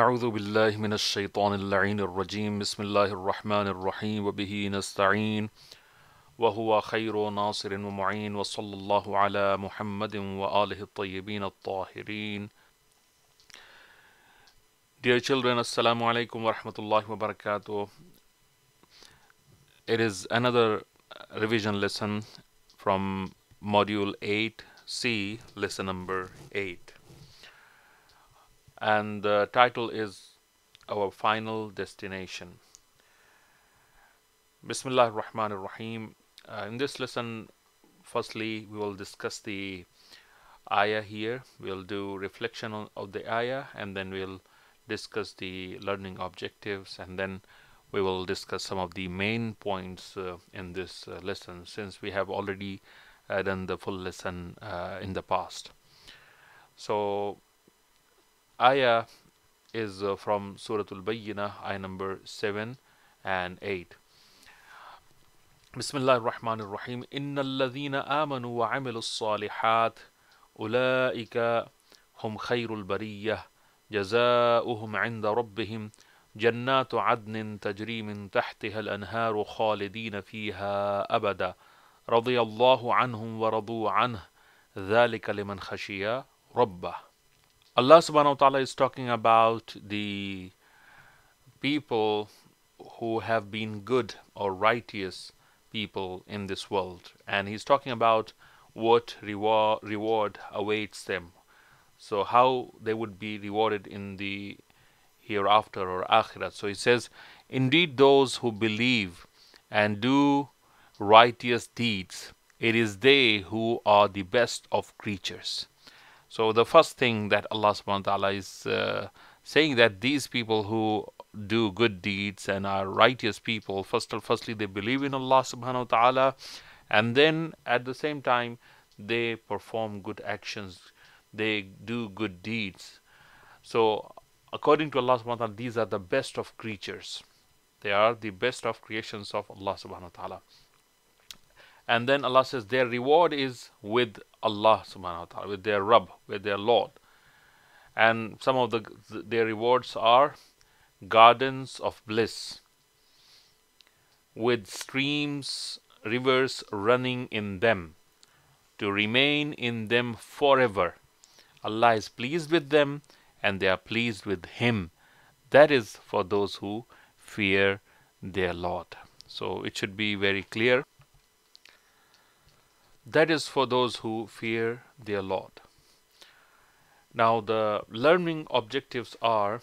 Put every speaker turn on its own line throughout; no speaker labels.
أعوذ بالله من الشيطان اللعين الرجيم بسم الله الرحمن الرحيم وبه نستعين وهو خير ناصر ومعين وصلى الله على محمد وآله الطيبين الطاهرين Dear children, Assalamu alaikum wa rahmatullahi wa barakatuh. It is another revision lesson from module 8C, lesson number 8. and the title is Our Final Destination. Bismillah ar-Rahman ar-Rahim. Uh, in this lesson, firstly, we will discuss the ayah here. We'll do reflection on, of the ayah and then we'll discuss the learning objectives and then we will discuss some of the main points uh, in this uh, lesson since we have already uh, done the full lesson uh, in the past. So ayah آية is uh, from Surah Al-Bayyinah, ayah number 7 and 8. بسم الله الرحمن الرحيم إن الذين آمنوا وعملوا الصالحات أولئك هم خير البرية جزاؤهم عند ربهم جنات عدن تجري من تحتها الأنهار خالدين فيها أبدا رضي الله عنهم ورضوا عنه ذلك لمن خشي ربه Allah subhanahu wa ta'ala is talking about the people who have been good or righteous people in this world and he's talking about what reward reward awaits them so how they would be rewarded in the hereafter or akhirah. so he says indeed those who believe and do righteous deeds it is they who are the best of creatures so the first thing that Allah subhanahu wa ta'ala is uh, saying that these people who do good deeds and are righteous people, first firstly they believe in Allah subhanahu wa ta'ala and then at the same time they perform good actions, they do good deeds. So according to Allah subhanahu wa ta'ala, these are the best of creatures. They are the best of creations of Allah subhanahu wa ta'ala. And then Allah says their reward is with Allah subhanahu wa ta'ala, with their Rabb, with their Lord. And some of the their rewards are gardens of bliss with streams, rivers running in them, to remain in them forever. Allah is pleased with them and they are pleased with Him. That is for those who fear their Lord. So it should be very clear that is for those who fear their Lord. Now the learning objectives are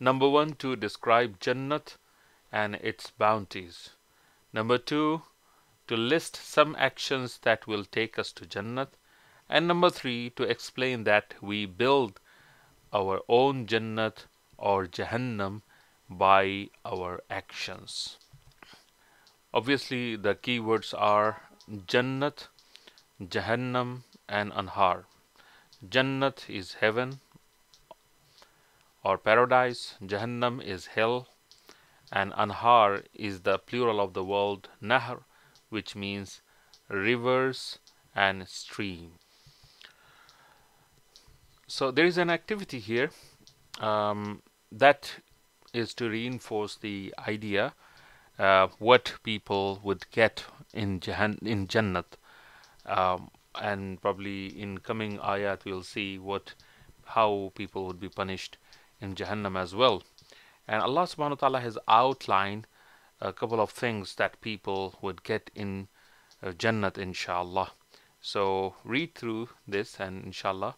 number one to describe Jannat and its bounties. Number two to list some actions that will take us to Jannat. And number three to explain that we build our own Jannat or Jahannam by our actions. Obviously, the keywords are Jannat, Jahannam, and Anhar. Jannat is heaven or paradise, Jahannam is hell, and Anhar is the plural of the word Nahr, which means rivers and stream. So there is an activity here um, that is to reinforce the idea uh, what people would get in Jahan in Jannat, um, and probably in coming ayat we'll see what how people would be punished in Jahannam as well. And Allah subhanahu wa ta'ala has outlined a couple of things that people would get in uh, Jannat inshallah. So read through this and inshallah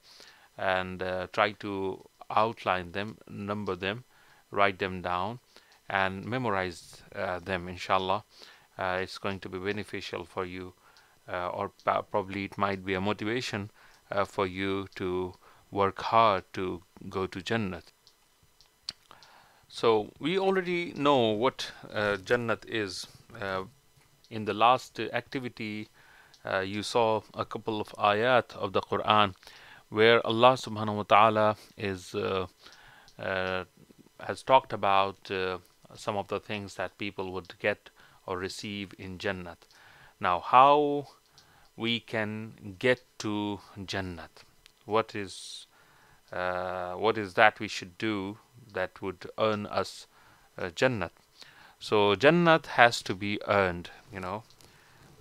and uh, try to outline them, number them, write them down and memorize uh, them inshallah uh, it's going to be beneficial for you uh, or probably it might be a motivation uh, for you to work hard to go to Jannat so we already know what uh, Jannat is uh, in the last activity you saw a couple of ayat of the Quran where Allah subhanahu wa ta'ala is has talked about uh, some of the things that people would get or receive in Jannat. Now, how we can get to Jannat? What is uh, what is that we should do that would earn us uh, Jannat? So Jannat has to be earned, you know.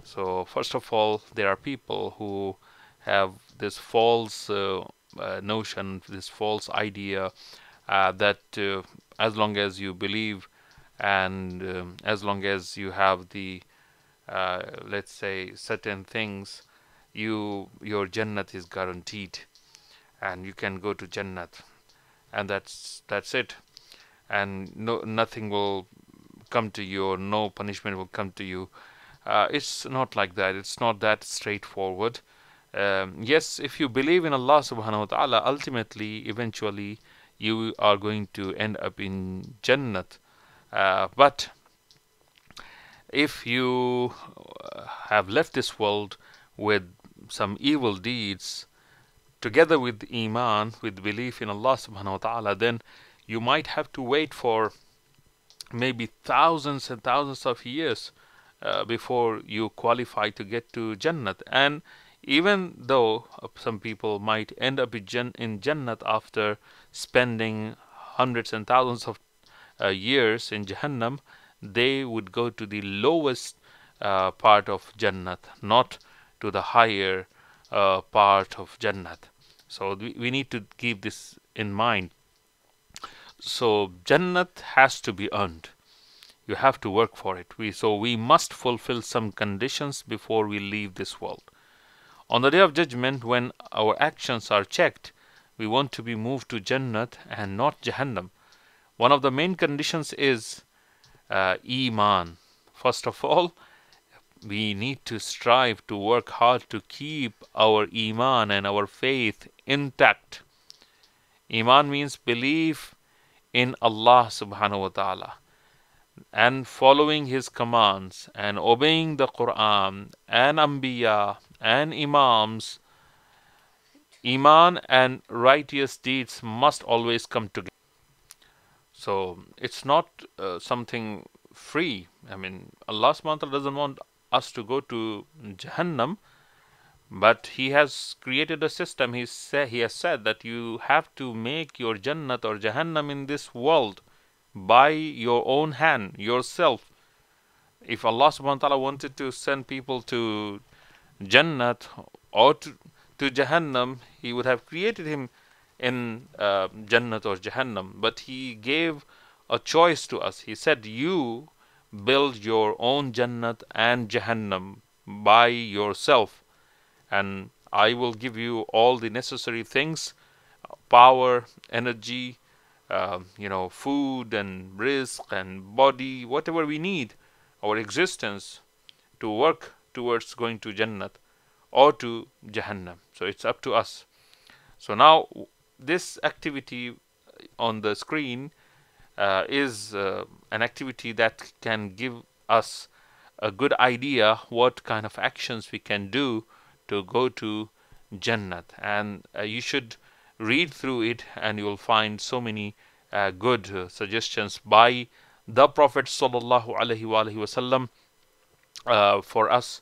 So first of all, there are people who have this false uh, uh, notion, this false idea uh, that uh, as long as you believe and um, as long as you have the uh, let's say certain things you your jannat is guaranteed and you can go to jannat and that's that's it and no nothing will come to you or no punishment will come to you uh, it's not like that it's not that straightforward um, yes if you believe in Allah subhanahu wa ta'ala ultimately eventually you are going to end up in jannat uh, but if you uh, have left this world with some evil deeds together with iman with belief in Allah subhanahu wa ta'ala then you might have to wait for maybe thousands and thousands of years uh, before you qualify to get to Jannat and even though some people might end up in, Jannat after spending hundreds and thousands of uh, years in Jahannam, they would go to the lowest uh, part of Jannat, not to the higher uh, part of Jannat. So we need to keep this in mind. So Jannat has to be earned. You have to work for it. We, so we must fulfill some conditions before we leave this world. On the day of judgment, when our actions are checked, we want to be moved to Jannat and not Jahannam. One of the main conditions is uh, Iman. First of all, we need to strive to work hard to keep our Iman and our faith intact. Iman means belief in Allah subhanahu wa ta'ala and following his commands and obeying the Quran and Ambiya and Imams. Iman and righteous deeds must always come together. So it's not uh, something free. I mean, Allah subhanahu doesn't want us to go to Jahannam, but He has created a system. He, he has said that you have to make your Jannat or Jahannam in this world by your own hand, yourself. If Allah subhanahu wanted to send people to Jannat or to, to Jahannam, He would have created him in uh, Jannat or Jahannam, but He gave a choice to us. He said, You build your own Jannat and Jahannam by yourself, and I will give you all the necessary things power, energy, uh, you know, food and rizq and body, whatever we need, our existence to work towards going to Jannat or to Jahannam. So it's up to us. So now this activity uh, on the screen uh, is uh, an activity that can give us a good idea what kind of actions we can do to go to Jannat and uh, you should read through it and you will find so many uh, good uh, suggestions by the Prophet sallallahu alaihi wasallam for us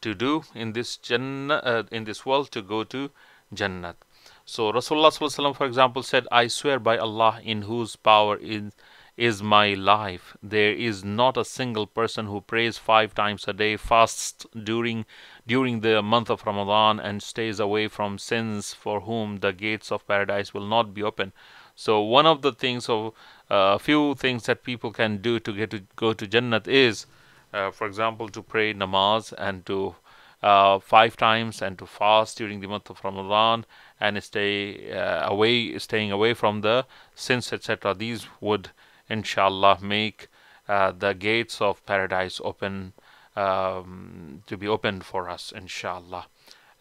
to do in this Jannah in this world to go to Jannat. So Rasulullah for example said, I swear by Allah in whose power is, is my life. There is not a single person who prays five times a day, fasts during during the month of Ramadan and stays away from sins for whom the gates of paradise will not be open. So one of the things of uh, a uh, few things that people can do to get to go to Jannat is uh, for example to pray namaz and to uh, five times and to fast during the month of Ramadan and stay uh, away staying away from the sins etc these would inshallah make uh, the gates of paradise open um, to be opened for us inshallah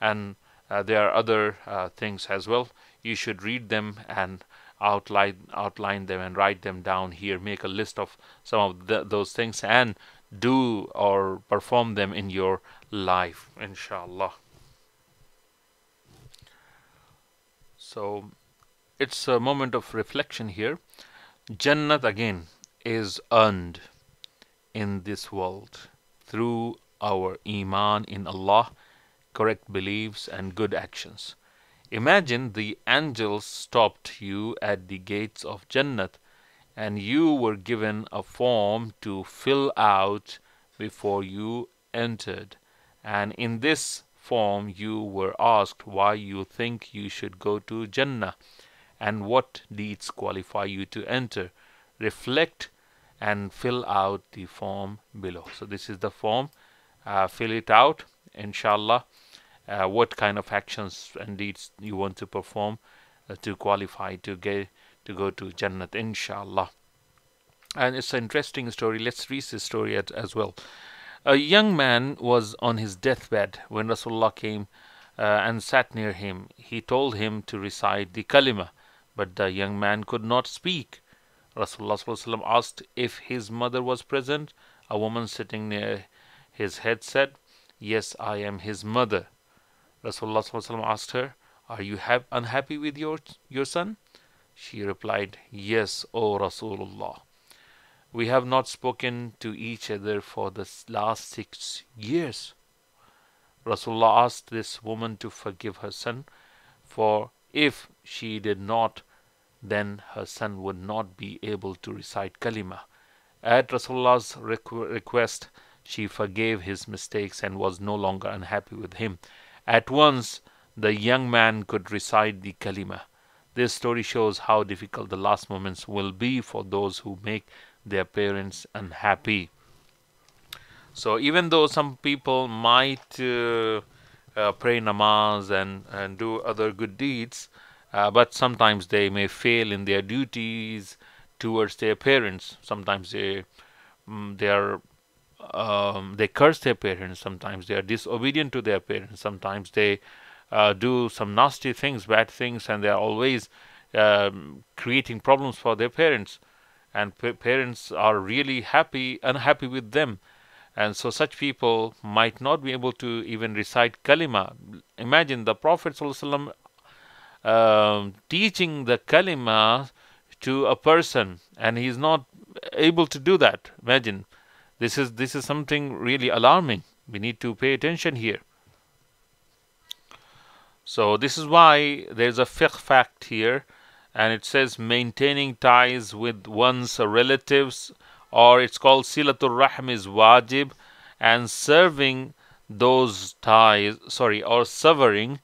and uh, there are other uh, things as well you should read them and outline outline them and write them down here make a list of some of the, those things and do or perform them in your life inshallah So it's a moment of reflection here. Jannat again is earned in this world through our Iman in Allah, correct beliefs and good actions. Imagine the angels stopped you at the gates of Jannat and you were given a form to fill out before you entered. And in this form you were asked why you think you should go to Jannah and what deeds qualify you to enter. Reflect and fill out the form below. So this is the form. Uh, fill it out, inshallah. Uh, what kind of actions and deeds you want to perform uh, to qualify to get to go to Jannah, inshallah. And it's an interesting story. Let's read this story as well. A young man was on his deathbed when Rasulullah came uh, and sat near him. He told him to recite the kalima, but the young man could not speak. Rasulullah asked if his mother was present. A woman sitting near his head said, Yes, I am his mother. Rasulullah asked her, Are you unhappy with your, your son? She replied, Yes, O Rasulullah. We have not spoken to each other for the last six years. Rasulullah asked this woman to forgive her son, for if she did not, then her son would not be able to recite Kalima. At Rasulullah's requ- request, she forgave his mistakes and was no longer unhappy with him. At once, the young man could recite the Kalima. This story shows how difficult the last moments will be for those who make their parents unhappy. So even though some people might uh, uh, pray namaz and, and do other good deeds, uh, but sometimes they may fail in their duties towards their parents. Sometimes they mm, they are um, they curse their parents. Sometimes they are disobedient to their parents. Sometimes they uh, do some nasty things, bad things, and they are always um, creating problems for their parents and p- parents are really happy unhappy with them and so such people might not be able to even recite kalima imagine the prophet ﷺ, um, teaching the kalima to a person and he's not able to do that imagine this is this is something really alarming we need to pay attention here so this is why there's a fiqh fact here and it says maintaining ties with one's relatives or it's called silatul rahm is wajib and serving those ties sorry or severing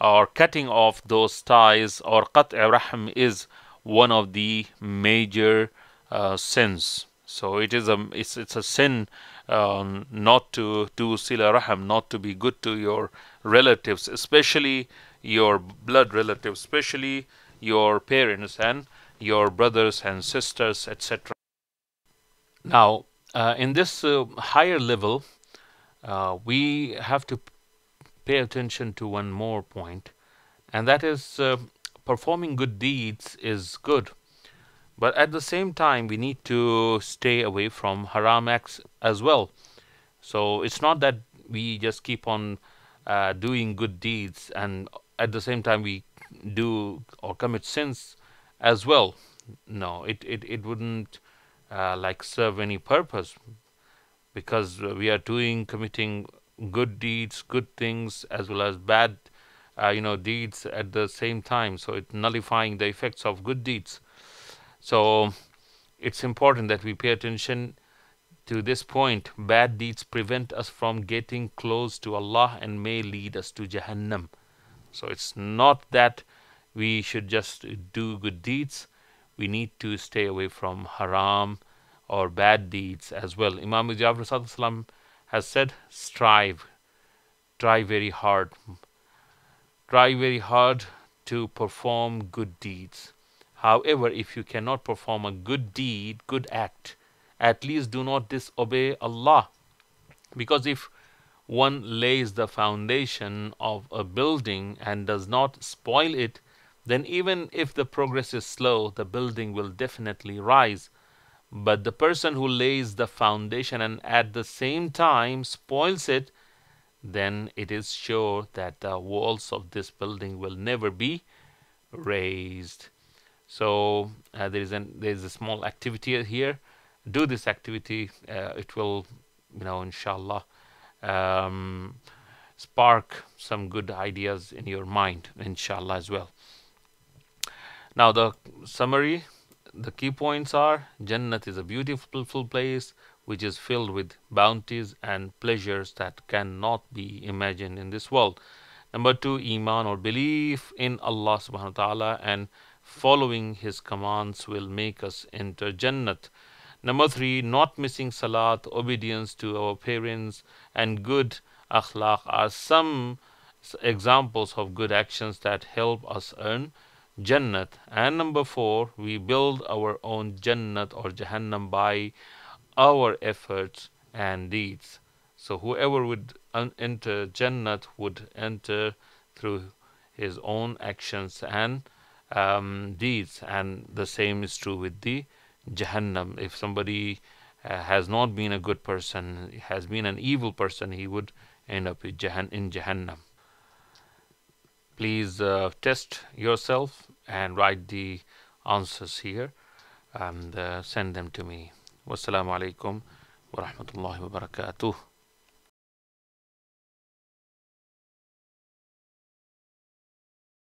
or cutting off those ties or qat' rahm is one of the major uh, sins so it is a it's, it's a sin um, not to do sila rahm not to be good to your relatives especially your blood relatives especially your parents and your brothers and sisters, etc. Now, uh, in this uh, higher level, uh, we have to pay attention to one more point, and that is uh, performing good deeds is good, but at the same time, we need to stay away from haram acts as well. So it's not that we just keep on uh, doing good deeds and at the same time we do or commit sins as well no it it, it wouldn't uh, like serve any purpose because we are doing committing good deeds good things as well as bad uh, you know deeds at the same time so it nullifying the effects of good deeds so it's important that we pay attention to this point bad deeds prevent us from getting close to allah and may lead us to jahannam so it's not that we should just do good deeds. We need to stay away from haram or bad deeds as well. Imam Jafar has said, strive, try very hard, try very hard to perform good deeds. However, if you cannot perform a good deed, good act, at least do not disobey Allah. Because if one lays the foundation of a building and does not spoil it, then even if the progress is slow, the building will definitely rise. But the person who lays the foundation and at the same time spoils it, then it is sure that the walls of this building will never be raised. So uh, there is an there is a small activity here. Do this activity; uh, it will, you know, inshallah um, spark some good ideas in your mind inshallah as well now the summary the key points are jannat is a beautiful place which is filled with bounties and pleasures that cannot be imagined in this world number 2 iman or belief in allah subhanahu wa ta'ala and following his commands will make us enter jannat Number three, not missing salat, obedience to our parents, and good akhlaq are some examples of good actions that help us earn Jannat. And number four, we build our own Jannat or Jahannam by our efforts and deeds. So whoever would enter Jannat would enter through his own actions and um, deeds, and the same is true with the Jahannam. If somebody uh, has not been a good person, has been an evil person, he would end up in, in Jahannam. Please uh, test yourself and write the answers here and uh, send them to me. Wassalamu alaikum wa rahmatullahi wa barakatuh.